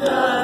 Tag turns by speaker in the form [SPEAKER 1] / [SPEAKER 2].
[SPEAKER 1] the